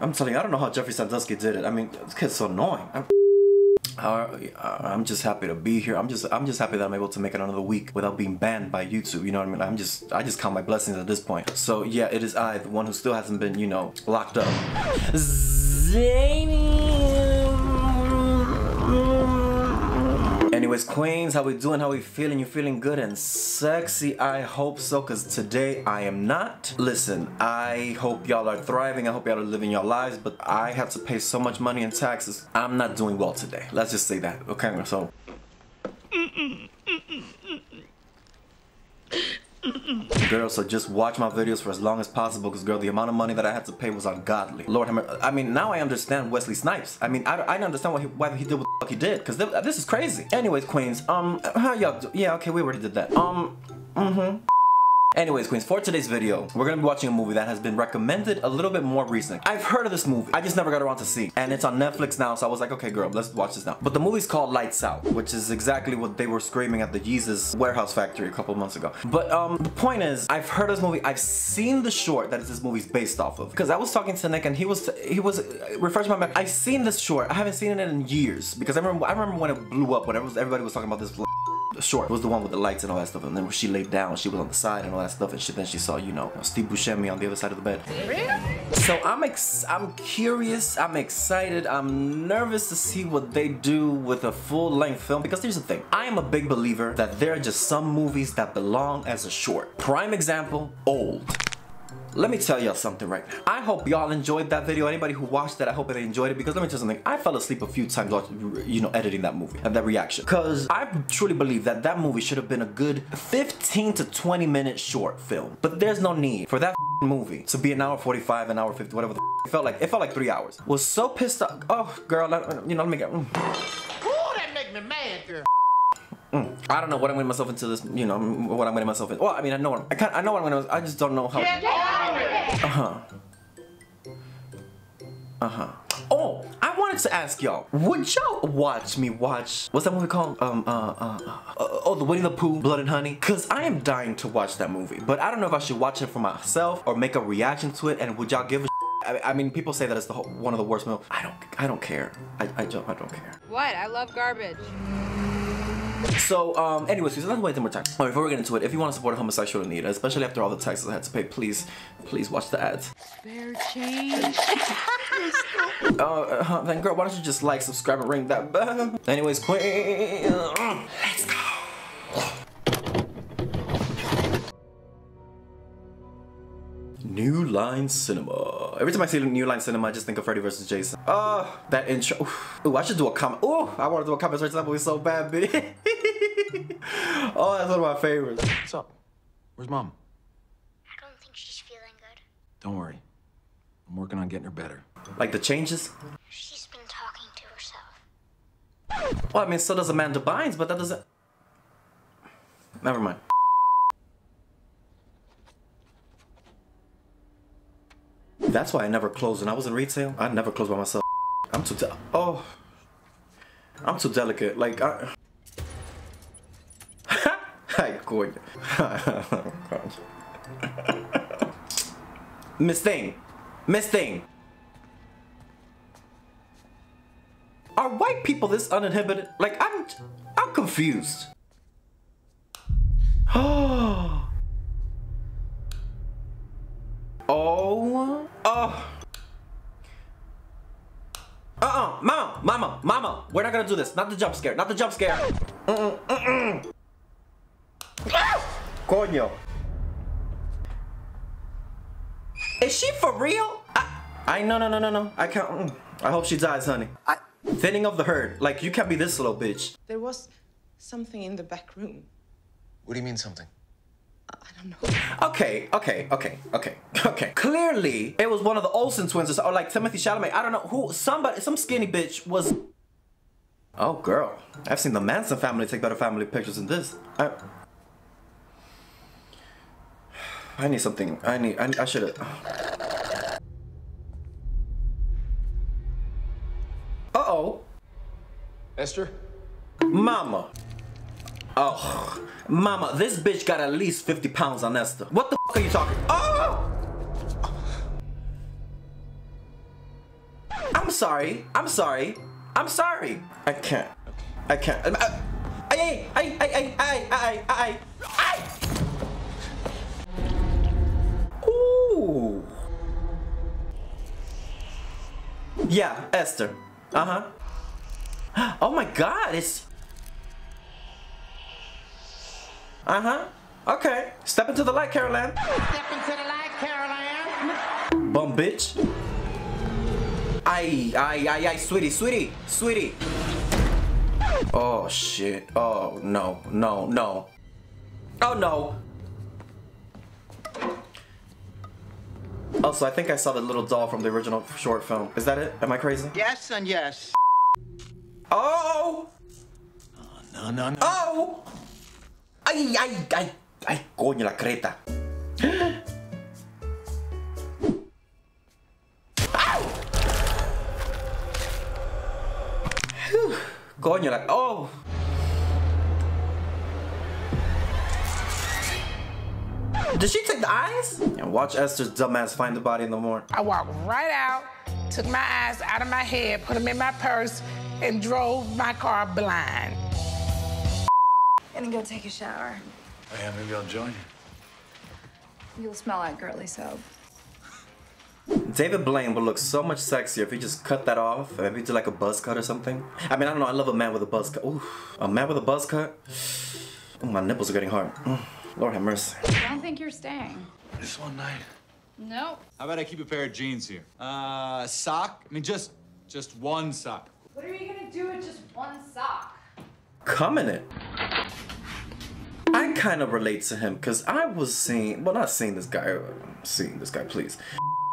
I'm telling you, I don't know how Jeffrey Sandusky did it. I mean, this kid's so annoying. I'm I'm just happy to be here. I'm just I'm just happy that I'm able to make it another week without being banned by YouTube. You know what I mean? I'm just I just count my blessings at this point. So yeah, it is I, the one who still hasn't been, you know, locked up. Anyways, queens, how we doing? How we feeling? You feeling good and sexy? I hope so, cause today I am not. Listen, I hope y'all are thriving. I hope y'all are living your lives, but I have to pay so much money in taxes. I'm not doing well today. Let's just say that. Okay, so. Girl, so just watch my videos for as long as possible because girl, the amount of money that I had to pay was ungodly. Lord, I mean, now I understand Wesley Snipes. I mean, I, I understand what he, why he did what the fuck he did because this is crazy. Anyways, queens, um, how y'all Yeah, okay, we already did that. Um, mm-hmm. Anyways, Queens, for today's video, we're gonna be watching a movie that has been recommended a little bit more recently. I've heard of this movie, I just never got around to see. And it's on Netflix now, so I was like, okay, girl, let's watch this now. But the movie's called Lights Out, which is exactly what they were screaming at the Jesus warehouse factory a couple months ago. But um, the point is, I've heard of this movie, I've seen the short that this movie's based off of. Because I was talking to Nick and he was, he was, uh, my memory, I've seen this short, I haven't seen it in years. Because I remember, I remember when it blew up, when everybody was talking about this short was the one with the lights and all that stuff. And then when she laid down, she was on the side and all that stuff. And she, then she saw, you know, Steve Buscemi on the other side of the bed. Really? So I'm ex I'm curious, I'm excited, I'm nervous to see what they do with a full-length film. Because here's the thing, I am a big believer that there are just some movies that belong as a short. Prime example, Old. Let me tell y'all something right now. I hope y'all enjoyed that video. Anybody who watched that, I hope they enjoyed it because let me tell you something. I fell asleep a few times watching, you know, editing that movie and that reaction. Because I truly believe that that movie should have been a good 15 to 20 minute short film. But there's no need for that movie to be an hour 45, an hour 50, whatever the it felt like. It felt like three hours. Was so pissed off. Oh, girl, you know, let me get. Mm. Ooh, that make me mad, girl. Mm. I don't know what I'm getting myself into this, you know, what I'm getting myself in. Well, I mean, I know what I'm, I, can't, I know what I'm gonna, I just don't know how. Uh-huh. Uh-huh. Oh, I wanted to ask y'all, would y'all watch me watch, what's that movie called? Um, uh, uh, uh, oh, The Winnie the Pooh, Blood and Honey? Cause I am dying to watch that movie, but I don't know if I should watch it for myself or make a reaction to it, and would y'all give a I mean, people say that it's the whole, one of the worst movies. I don't, I don't care. I, I don't, I don't care. What? I love garbage. So, um, anyways, so let's not wait more time. Right, before we get into it, if you want to support a homosexual in need, especially after all the taxes I had to pay, please, please watch the ads. Spare change. uh, uh, then girl, why don't you just like, subscribe, and ring that bell? Anyways, queen, let's go. New Line Cinema. Every time I see New Line Cinema, I just think of Freddy vs. Jason. Oh, that intro. Ooh, I should do a comment. Oh, I want to do a comment search. That movie so bad, bitch. oh, that's one of my favorites. What's up? Where's mom? I don't think she's feeling good. Don't worry. I'm working on getting her better. Like the changes? She's been talking to herself. Well, I mean, so does Amanda Bynes, but that doesn't... Never mind. That's why I never closed. When I was in retail, I never closed by myself. I'm too oh, I'm too delicate. Like I. Ay, coño. Miss Thing. Miss Thing. Are white people this uninhibited? Like I'm I'm confused. Oh. Oh. Oh. Uh-uh. Mama, mama, mama. We're not gonna do this. Not the jump scare. Not the jump scare. Mm-mm, mm-mm. Coño. Is she for real? I, I no no no no no. I can't. Mm. I hope she dies, honey. I, Thinning of the herd. Like you can't be this little bitch. There was something in the back room. What do you mean something? I don't know. Okay, okay, okay, okay, okay. Clearly, it was one of the Olsen twins or like Timothy Chalamet. I don't know who. Somebody, some skinny bitch was. Oh, girl. I've seen the Manson family take better family pictures than this. I, I need something. I need. I, I should have. Uh oh. Esther? Mama. Oh, mama, this bitch got at least 50 pounds on Esther. What the are you talking? Oh! I'm sorry. I'm sorry. I'm sorry. I can't. I can't. I, I, I, I, I, I, I, I, I. Yeah, Esther. Uh huh. Oh my God! It's. Uh huh. Okay. Step into the light, Caroline. Step into the light, Caroline. Bum bitch. Ay, ay, ay, ay, sweetie, sweetie, sweetie. Oh shit. Oh no, no, no. Oh no. Also, I think I saw the little doll from the original short film. Is that it? Am I crazy? Yes and yes. Oh! No, no, no. Oh! Ay, ay, ay, ay, coño la creta. Ow! Coño la, oh! Did she take the eyes? And watch Esther's dumbass find the body in the morning. I walked right out, took my eyes out of my head, put them in my purse, and drove my car blind. Gonna go take a shower. Oh, yeah, maybe I'll join you. You'll smell like girly soap. David Blaine would look so much sexier if he just cut that off. Maybe he did like a buzz cut or something. I mean, I don't know. I love a man with a buzz cut. Ooh, a man with a buzz cut. Ooh, my nipples are getting hard. Mm, Lord have mercy. I don't think you're staying. Just one night. Nope. How about I keep a pair of jeans here? Uh, sock? I mean, just, just one sock. What are you gonna do with just one sock? Come in it. I kind of relate to him because I was seeing, well, not seeing this guy, seeing this guy, please.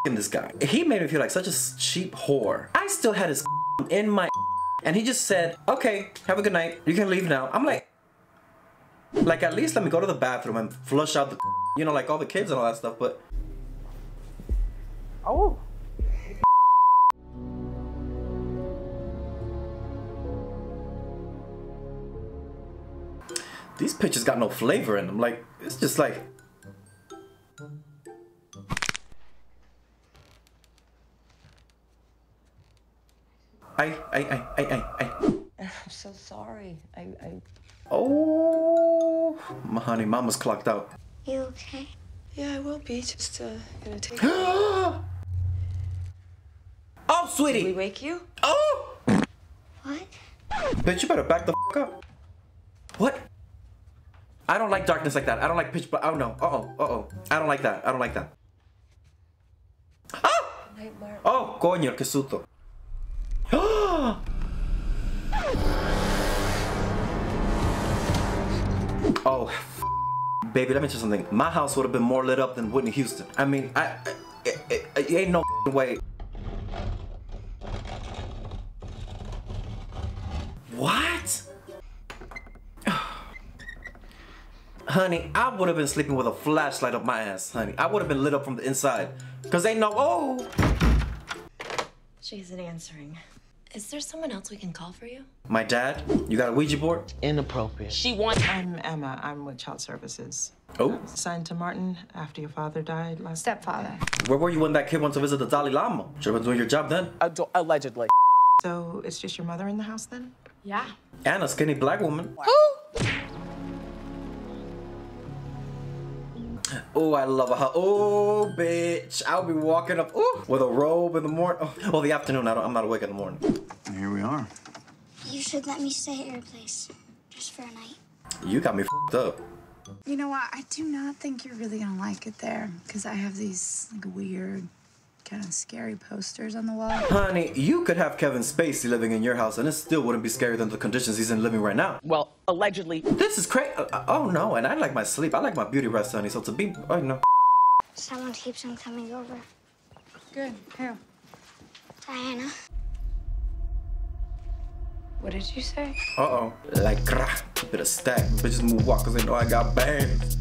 In this guy. He made me feel like such a cheap whore. I still had his in my and he just said, okay, have a good night. You can leave now. I'm like, like at least let me go to the bathroom and flush out the, you know, like all the kids and all that stuff, but. Oh. These pictures got no flavor in them. Like, it's just like. I, I, I, I, I, I. I'm so sorry. I, I Oh, my honey, mama's clocked out. You okay? yeah, I will be. Just uh, gonna take. oh, Did we sweetie. wake you? Oh, What? bitch, you better back the f up. What? I don't like darkness like that. I don't like pitch black. Oh no. Uh oh. Uh oh. I don't like that. I don't like that. Ah! Nightmare. Oh, coño, qué susto. Oh, baby, let me tell you something. My house would have been more lit up than Whitney Houston. I mean, I, I it, it, it ain't no way. What? honey, I would have been sleeping with a flashlight up my ass, honey. I would have been lit up from the inside. Cause ain't no, oh. She isn't answering. Is there someone else we can call for you? My dad? You got a Ouija board? Inappropriate. She wants I'm Emma. I'm with Child Services. Oh. Signed to Martin after your father died last. Stepfather. Where were you when that kid went to visit the Dalai Lama? Should have been doing your job then. allegedly. So it's just your mother in the house then? Yeah. And a skinny black woman. Oh, I love a hug. Oh, bitch. I'll be walking up ooh, with a robe in the morning. Oh, well, the afternoon. I don't, I'm not awake in the morning. Here we are. You should let me stay at your place. Just for a night. You got me fed up. You know what? I do not think you're really gonna like it there because I have these like weird, kind of scary posters on the wall. Honey, you could have Kevin Spacey living in your house and it still wouldn't be scarier than the conditions he's in living right now. Well, allegedly. This is crazy. Uh, uh, oh, no. And I like my sleep. I like my beauty rest, honey. So to be, oh, no. Someone keeps on coming over. Good. Who? Diana. What did you say? Uh-oh. Like, rah, bit of stack. Bitches move walk cause they know I got bands.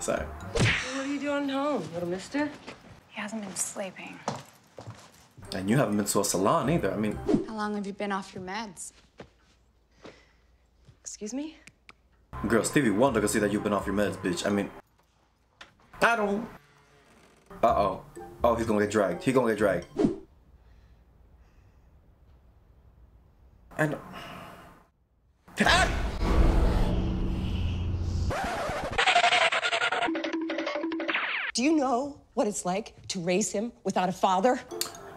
Sorry what are you doing home, little mister? He hasn't been sleeping. And you haven't been to a salon either. I mean. How long have you been off your meds? Excuse me? Girl, Stevie Wonder can see that you've been off your meds, bitch. I mean. I don't. Uh oh. Oh, he's gonna get dragged. He's gonna get dragged. And. Ah! Do you know what it's like to raise him without a father?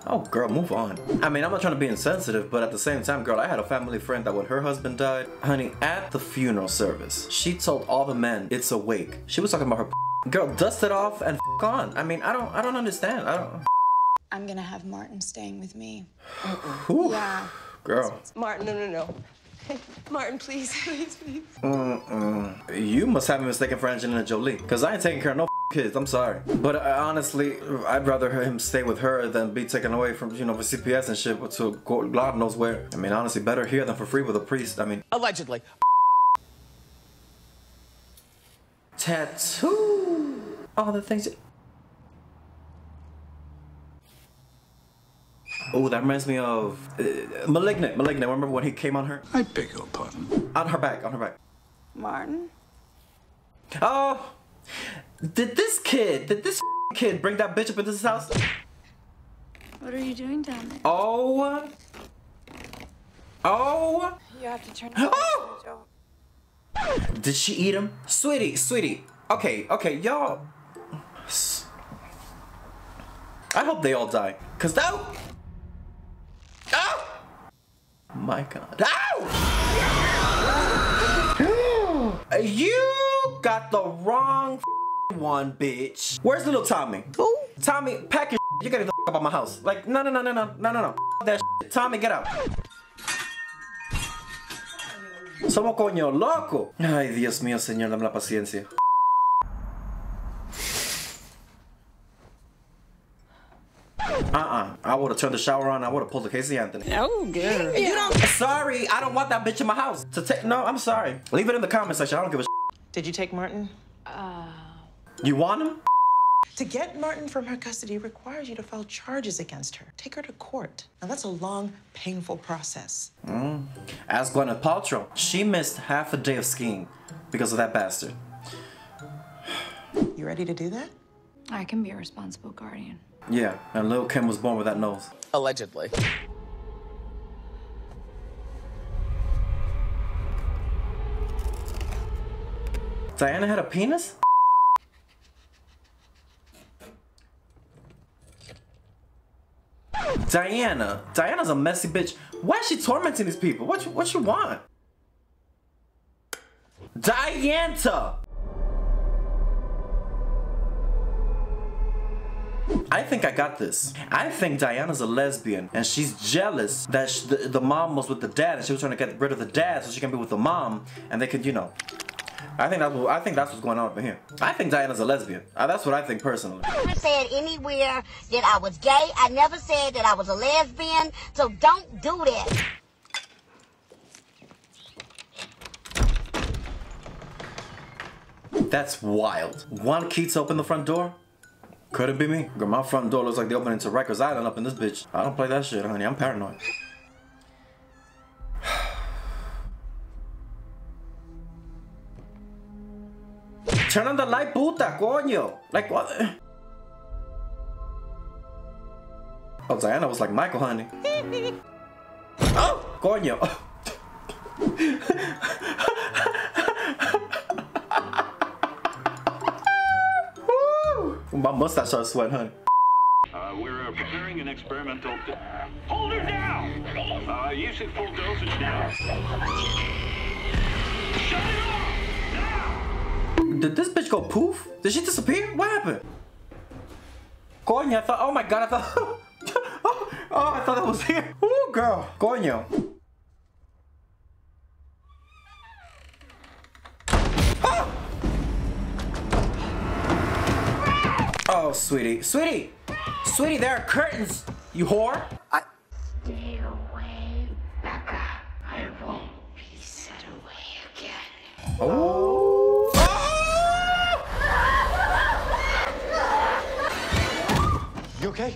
Oh, girl, move on. I mean, I'm not trying to be insensitive, but at the same time, girl, I had a family friend that when her husband died, honey, at the funeral service, she told all the men it's a wake. She was talking about her girl, dust it off and on. I mean, I don't, I don't understand. I don't. I'm gonna have Martin staying with me. Whew. Yeah. Girl. Martin, no, no, no. Martin, please, please, please. Mm-mm. You must have me mistaken for Angelina Jolie, because I ain't taking care of no kids. I'm sorry. But uh, honestly, I'd rather him stay with her than be taken away from, you know, for CPS and shit to God knows where. I mean, honestly, better here than for free with a priest. I mean, allegedly. Tattoo. All the things. Oh, that reminds me of uh, Malignant. Malignant. Remember when he came on her? I beg your pardon. On her back. On her back. Martin? Oh, did this kid, did this kid bring that bitch up into this house? What are you doing down there? Oh. Oh. You have to turn Oh! Did she eat him? Sweetie, sweetie. Okay, okay, y'all. I hope they all die. Cause that. Oh! My god. Ow! you got the wrong one, bitch. Where's little Tommy? Who? Tommy, pack your You gotta get the up out my house. Like, no, no, no, no, no, no, no, no. That Tommy, get out. Somos coño loco. Ay, Dios mío, señor, dame la paciencia. Uh-uh. I would have turned the shower on. I would have pulled the Casey Anthony. Oh, good. You don't. Sorry, I don't want that bitch in my house. To take. No, I'm sorry. Leave it in the comment section. I don't give a. Did you take Martin? Uh, You want him? To get Martin from her custody requires you to file charges against her. Take her to court. Now that's a long, painful process. Mm. Ask Gwyneth Paltrow. She missed half a day of skiing because of that bastard. You ready to do that? I can be a responsible guardian. Yeah, and Lil Kim was born with that nose. Allegedly. Diana had a penis? Diana. Diana's a messy bitch. Why is she tormenting these people? What you, what you want? Dianta! I think I got this. I think Diana's a lesbian and she's jealous that sh the, the mom was with the dad and she was trying to get rid of the dad so she can be with the mom and they could, you know. I think that's what I think that's what's going on over here. I think Diana's a lesbian. Uh, that's what I think personally. I never said anywhere that I was gay. I never said that I was a lesbian. So don't do that. That's wild. One key to open the front door? Couldn't be me. My front door looks like the opening to Rikers Island up in this bitch. I don't play that shit, honey. I'm paranoid. Turn on the light, puta, coño. Like what? Oh, Diana was like Michael, honey. oh, coño. My mustache started sweating, honey. Uh, we're uh, preparing an experimental. Hold her down! Uh, using full dosage now. Did this bitch go poof? Did she disappear? What happened? Coño, I thought, oh my god, I thought, oh, oh, I thought it was here. Ooh, girl. Coño. Oh! Ah! Oh, sweetie. Sweetie! Sweetie, there are curtains, you whore! I Stay away, Becca. I won't be set away again. Oh! Okay?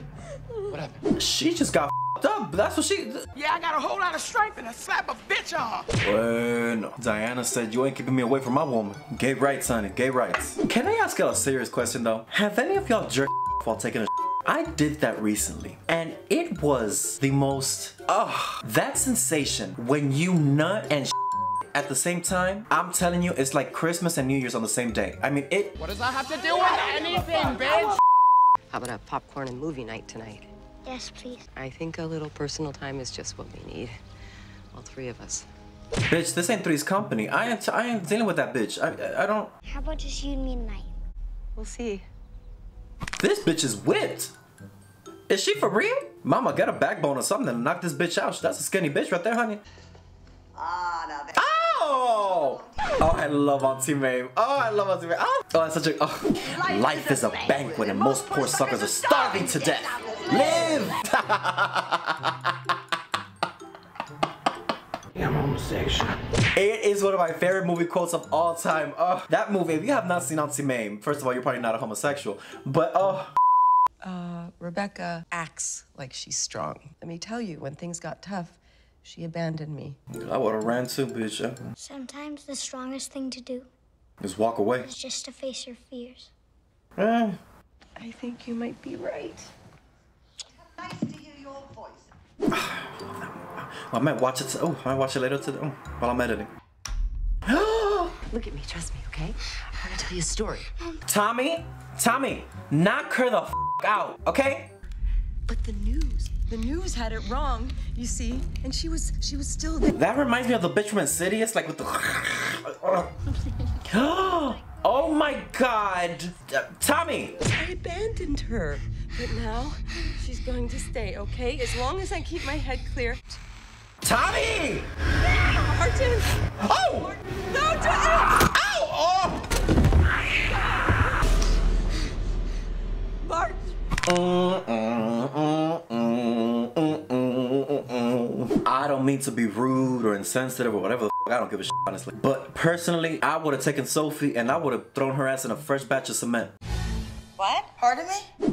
What happened? She just got up. That's what she. Yeah, I got a whole lot of strength and I slap a bitch on. Bueno. Diana said you ain't keeping me away from my woman. Gay rights, honey. Gay rights. Can I ask y'all a serious question though? Have any of y'all jerked while taking a I did that recently, and it was the most, ugh, that sensation when you nut and at the same time, I'm telling you, it's like Christmas and New Year's on the same day. I mean, it. What does that have to do with anything, bitch? How about a popcorn and movie night tonight? Yes, please. I think a little personal time is just what we need. All three of us. Bitch, this ain't Three's Company. I ain't, I ain't dealing with that bitch. I, I don't. How about just you and me tonight? We'll see. This bitch is whipped. Is she for real? Mama, get a backbone or something and knock this bitch out. That's a skinny bitch right there, honey. Oh! I love Auntie Mame. Oh, I love Auntie Mame. Oh, oh that's such a. Oh. Life, is a banquet and most poor suckers are starving to death. Live! I'm homosexual. It is one of my favorite movie quotes of all time. Oh, that movie, if you have not seen Auntie Mame, first of all, you're probably not a homosexual. But, oh. Uh, Rebecca acts like she's strong. Let me tell you, when things got tough, she abandoned me. I would have ran too, bitch. Sometimes the strongest thing to do is walk away. is just to face your fears. Eh. I think you might be right. Nice to hear your voice. I might watch it. Oh, I might watch it later today. Oh, while I'm editing. Look at me, trust me, okay? I'm gonna tell you a story. Tommy, Tommy, knock her the f out, okay? But the news, the news had it wrong, you see, and she was, she was still there. That reminds me of the bitch from Insidious, like with the. oh my god, Uh, Tommy. I abandoned her, but now she's going to stay, okay? As long as I keep my head clear. Tommy! Martin! Oh! No, don't! Ow! Oh! Martin! Mm, mm, mm, I don't mean to be rude or insensitive or whatever I don't give a shit, honestly. But personally, I would have taken Sophie and I would have thrown her ass in a fresh batch of cement. What? Pardon me?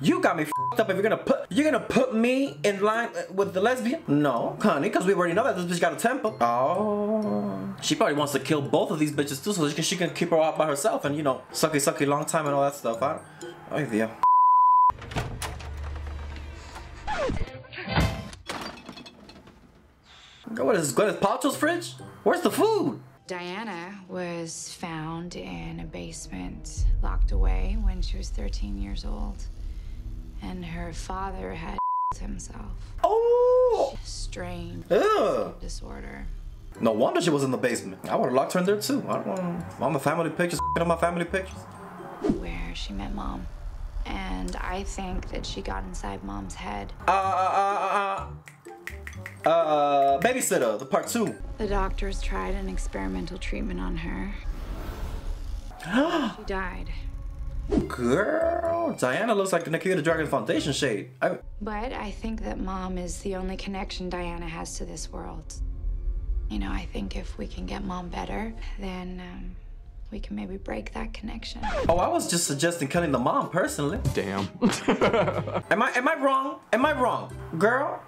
You got me f***ed up if you're gonna put you're gonna put me in line with the lesbian? No, honey, because we already know that this bitch got a temper. Oh, she probably wants to kill both of these bitches too, so she can, she can keep her out by herself and you know sucky sucky long time and all that stuff. I, oh yeah. What is this? Gwyneth Paltrow's fridge? Where's the food? Diana was found in a basement, locked away when she was 13 years old. And her father had himself. Oh! Strange Ugh. disorder. No wonder she was in the basement. I would have locked her in there too. I don't want on the family pictures, on my family pictures. where she met mom. And I think that she got inside mom's head. Uh, uh, uh, uh, uh, babysitter, the part two. The doctors tried an experimental treatment on her. she died. Girl, Diana looks like the Nikita Dragun Foundation shade. I, But I think that mom is the only connection Diana has to this world. You know, I think if we can get mom better, then um, we can maybe break that connection. oh, I was just suggesting killing the mom personally. Damn. am I am I wrong? Am I wrong, girl?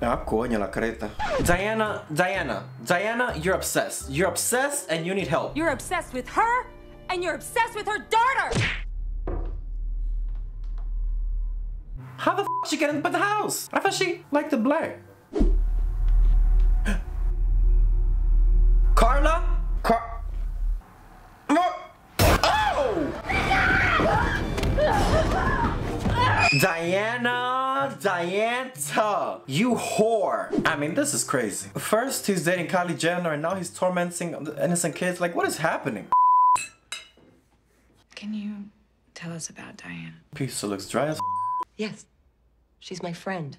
Coño la careta. Diana, Diana, Diana, you're obsessed. You're obsessed and you need help. You're obsessed with her, and you're obsessed with her daughter! How the f she get into the house? I thought she liked the black. Carla? Car. Diana, Dianta, you whore. I mean, this is crazy. First, he's dating Kylie Jenner, and now he's tormenting the innocent kids. Like, what is happening? Can you tell us about Diana? Pizza looks dry as Yes, she's my friend.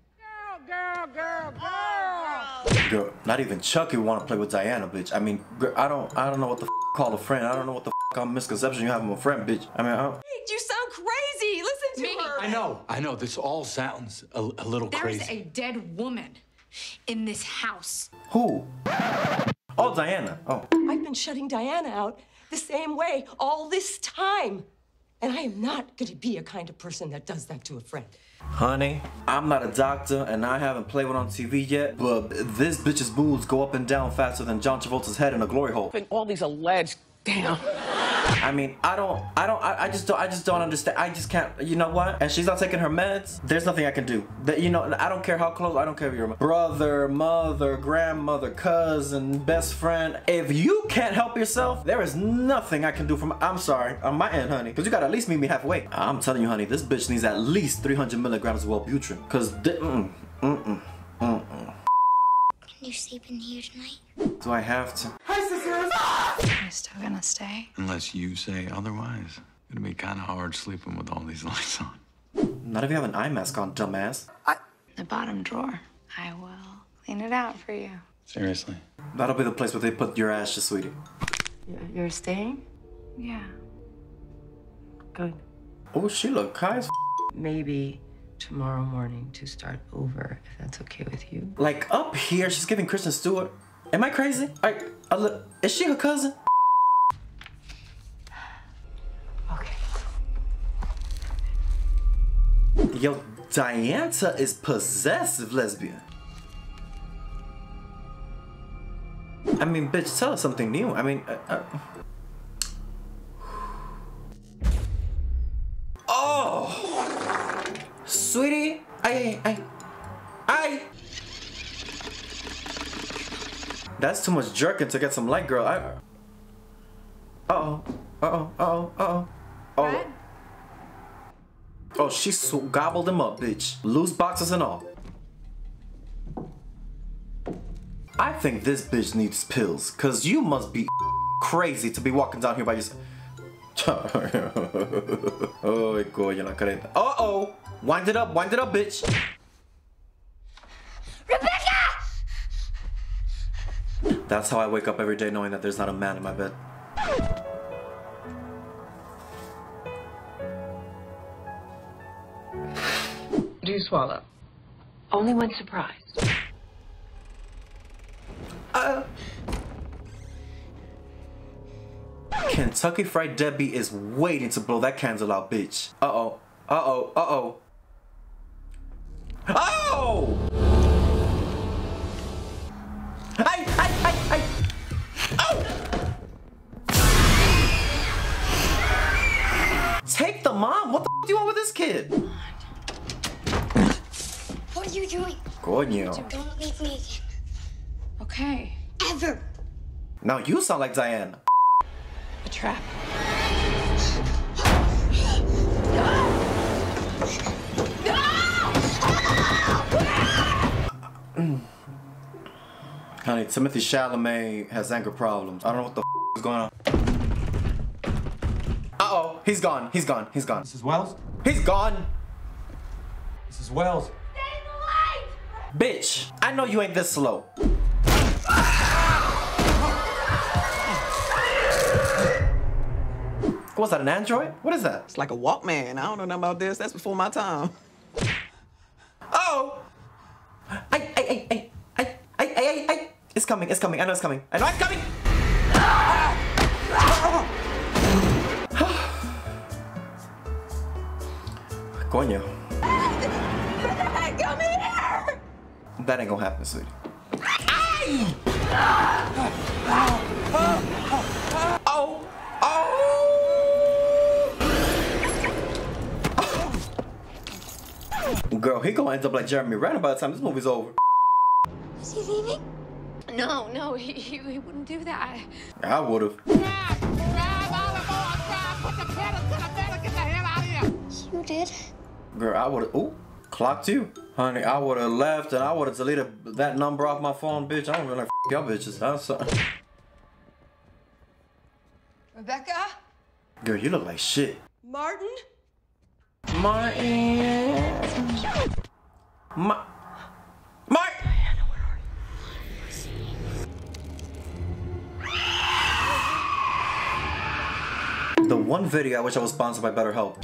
Girl, girl, girl. Girl, not even Chucky would want to play with Diana, bitch. I mean, girl, I don't, I don't know what the f- call a friend. I don't know what the f- kind of misconception you have of a friend, bitch. I mean, I don't. You sound crazy! Listen to her! I know, I know. This all sounds a, a little There's crazy. There's a dead woman in this house. Who? Oh, Diana. Oh. I've been shutting Diana out the same way all this time. And I am not going to be a kind of person that does that to a friend. Honey, I'm not a doctor and I haven't played one on TV yet, but this bitch's boobs go up and down faster than John Travolta's head in a glory hole. All these alleged. Damn. I mean, I don't, I don't, I, I just don't, I just don't understand. I just can't, you know what? And she's not taking her meds. There's nothing I can do. That you know, I don't care how close. I don't care if you're brother, mother, grandmother, cousin, best friend. If you can't help yourself, there is nothing I can do from. I'm sorry, on my end, honey, because you gotta at least meet me halfway. I'm telling you, honey, this bitch needs at least 300 milligrams of Wellbutrin, cause mm, mm, mm, mm, Can you sleep in here tonight? Do I have to? Are you still gonna stay? Unless you say otherwise. It'd be kind of hard sleeping with all these lights on. Not if you have an eye mask on, dumbass. I... The bottom drawer. I will clean it out for you. Seriously. That'll be the place where they put your ashes, sweetie. You're staying? Yeah. Good. Oh, she look high as Maybe tomorrow morning to start over, if that's okay with you. Like up here, she's giving Kristen Stewart. Am I crazy? I, I look, is she her cousin? Okay. Yo, Dianta is possessive lesbian. I mean, bitch, tell us something new. I mean, uh, uh... sweetie, I. That's too much jerking to get some light, girl. I. Uh oh, uh oh, uh oh, oh. She gobbled him up, bitch. Loose boxes and all. I think this bitch needs pills, cause you must be crazy to be walking down here by yourself. oh, coño, la careta. Uh oh! Wind it up, wind it up, bitch. Rebecca! That's how I wake up every day knowing that there's not a man in my bed. Do you swallow? Only when surprised. Uh. Kentucky Fried Debbie is waiting to blow that candle out, bitch. Uh oh. Uh Coño. Don't leave me again. Okay. Ever. Now you sound like Diane. A trap. Honey, Timothy Chalamet has anger problems. I don't know what the f is going on. Uh-oh, he's gone, he's gone, he's gone. Mrs. Wells? He's gone! Mrs. Wells? Bitch, I know you ain't this slow. What's that, an android? What is that? It's like a Walkman. I don't know nothing about this. That's before my time. Oh! I, I, I, I, I, I, I, I, it's coming, it's coming, I know it's coming. I know it's coming! Coño. That ain't gonna happen, sweetie. Oh, oh! Oh! Girl, he gonna end up like Jeremy Renner by the time this movie's over. Is he leaving? No, no, he, he, he wouldn't do that. I would've. You did. Girl, I would've. Ooh, clocked you. Honey, I would've left and I would've deleted that number off my phone, bitch. I don't really like f y'all bitches. I'm sorry. Rebecca? Girl, you look like shit. Martin? Martin. Ma. Martin. The one video I wish I was sponsored by BetterHelp.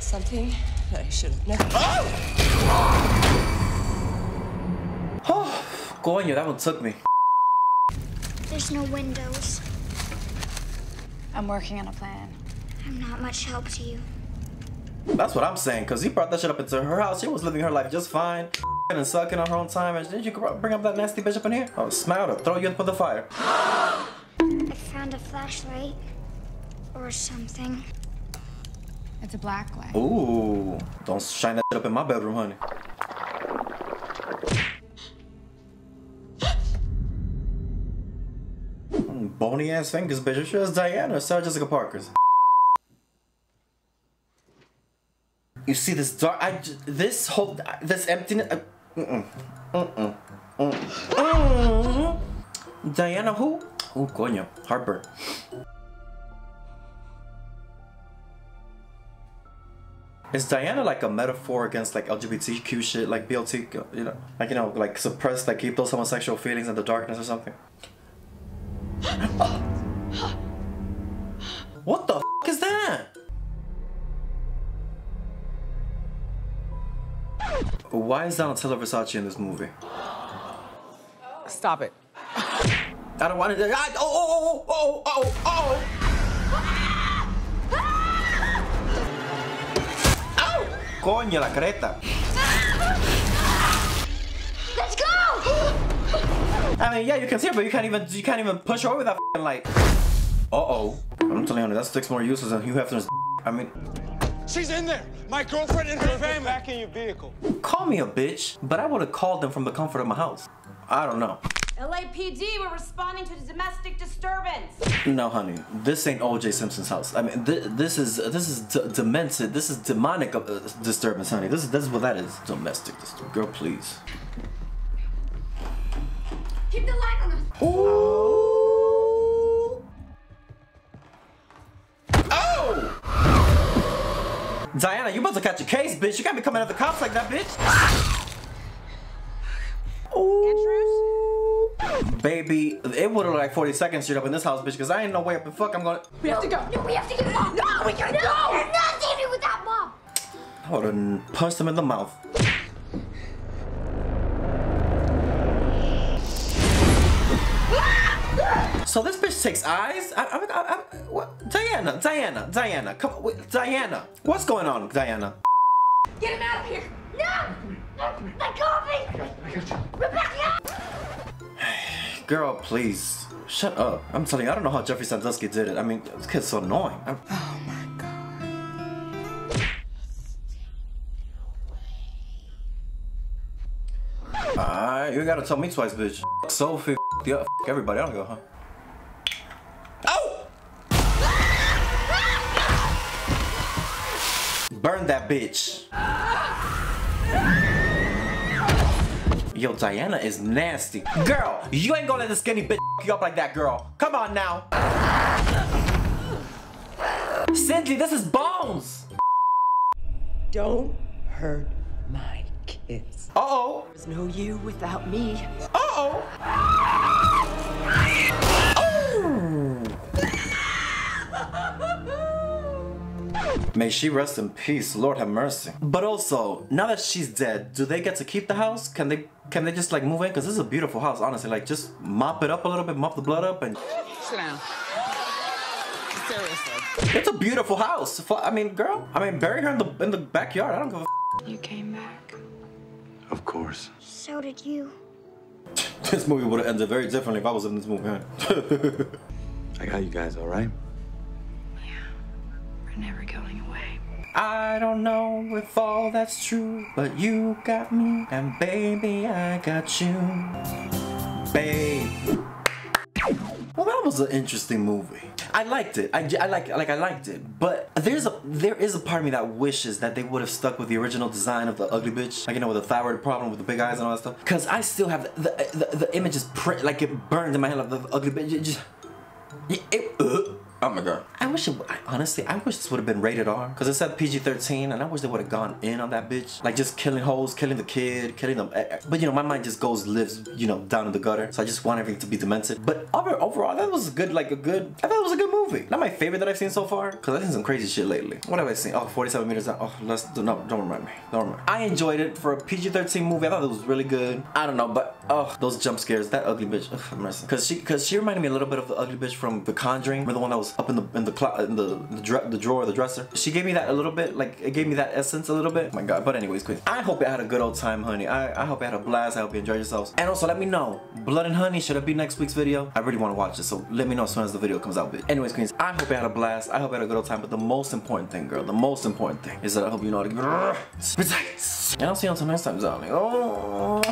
Something I should have never. Oh, oh coño, that one took me. There's no windows. I'm working on a plan. I'm not much help to you. That's what I'm saying, cause he brought that shit up into her house. She was living her life just fine, and sucking on her own time, and then you bring up that nasty bitch up in here. Oh, smile her, throw you in for the fire. I found a flashlight. or something. It's a black light. Ooh, don't shine that up in my bedroom, honey. Mm, Bony ass fingers, bitch. Sure as Diana, or Sarah Jessica Parker's. You see this dark, I, this whole, this emptiness, uh, mm-mm, mm-mm, mm, mm. Diana who? Oh, coño, heartburn. Is Diana like a metaphor against like LGBTQ shit, like BLT, you know, like you know, like suppress, like keep those homosexual feelings in the darkness or something? what the f is that? Why is Donatella Versace in this movie? Stop it. I don't want to. I, oh, oh, oh, oh, oh, oh. oh. Coño, la creta. Let's go! I mean, yeah, you can see it, but you can't even you can't even push her over that f***ing light. Uh oh. I'm telling you, that's six more uses than Hugh Hefner's. I mean, She's in there. My girlfriend and her family. Back in your vehicle. call me a bitch, but I would have called them from the comfort of my house. I don't know. LAPD, we're responding to the domestic disturbance. No, honey, this ain't O.J. Simpson's house. I mean, th- this is this is demented. This is demonic uh, disturbance, honey. This is this is what that is. Domestic disturbance. Girl, please. Keep the light on us. Oh! Diana, you about to catch a case, bitch. You can't be coming at the cops like that, bitch. Baby, it would have like 40 seconds straight up in this house, bitch, because I ain't no way up the fuck I'm gonna. We have to go. No, we have to get mom. No, we can't no, go. You're not dealing with that mom! I would have punched him in the mouth. Ah! So this bitch takes eyes? I, I, I, I, what? Diana, Diana, Diana, come on, wait, Diana. What's going on, Diana? Get him out of here. No! My coffee! Rebecca! Girl, please, shut up. I'm telling you, I don't know how Jeffrey Sandusky did it. I mean, this kid's so annoying. I'm- oh Alright, you gotta tell me twice, bitch. F Sophie, f the f everybody. I don't go, huh? Oh! Burn that bitch. Yo, Diana is nasty. Girl, you ain't gonna let this skinny bitch you up like that, girl. Come on now. Cindy, this is Bones. Don't hurt my kids. Uh-oh. There's no you without me. Uh-oh. May she rest in peace. Lord have mercy. But also, now that she's dead, do they get to keep the house? Can they can they just like move in? Cause this is a beautiful house, honestly. Like just mop it up a little bit, mop the blood up, and Sit down. Seriously. it's a beautiful house. I mean, girl. I mean, bury her in the in the backyard. I don't give a. F- You came back. Of course. So did you. this movie would have ended very differently if I was in this movie. I got you guys, all right? Never going away. I don't know if all that's true, but you got me, and baby, I got you. Babe. Well, that was an interesting movie. I liked it. I, I like like I liked it. But there's a there is a part of me that wishes that they would have stuck with the original design of the ugly bitch, like you know, with the thyroid problem, with the big eyes and all that stuff. Cause I still have the the, the, the image is print like it burned in my head of the ugly bitch. It just it, it, uh, oh my god. I wish it, I, honestly, I wish this would have been rated R. Because it said PG-13, and I wish they would have gone in on that bitch. Like just killing hoes, killing the kid, killing them. eh, eh. But you know, my mind just goes, lives, you know, down in the gutter. So I just want everything to be demented. But over, overall, that was good, like a good, I thought it was a good movie. Not my favorite that I've seen so far. Because I've seen some crazy shit lately. What have I seen? Oh, 47 meters down. Oh, let's, do, no, don't remind me. Don't remind me. I enjoyed it for a PG-13 movie. I thought it was really good. I don't know, but, oh, those jump scares, that ugly bitch. Ugh. Because she, cause she reminded me a little bit of the ugly bitch from The Conjuring. Remember the one that was candles up in the in the in the the, the drawer, the dresser. She gave me that a little bit, like it gave me that essence a little bit. Oh my god. But anyways, Queens, I hope you had a good old time, honey. I, I hope you had a blast. I hope you enjoyed yourselves. And also let me know, Blood and Honey, should it be next week's video? I really want to watch it, so let me know as soon as the video comes out. Bitch. Anyways, Queens, I hope you had a blast. I hope you had a good old time. But the most important thing, girl, the most important thing is that I hope you know how to give it. And I'll see you until next time, darling. Oh.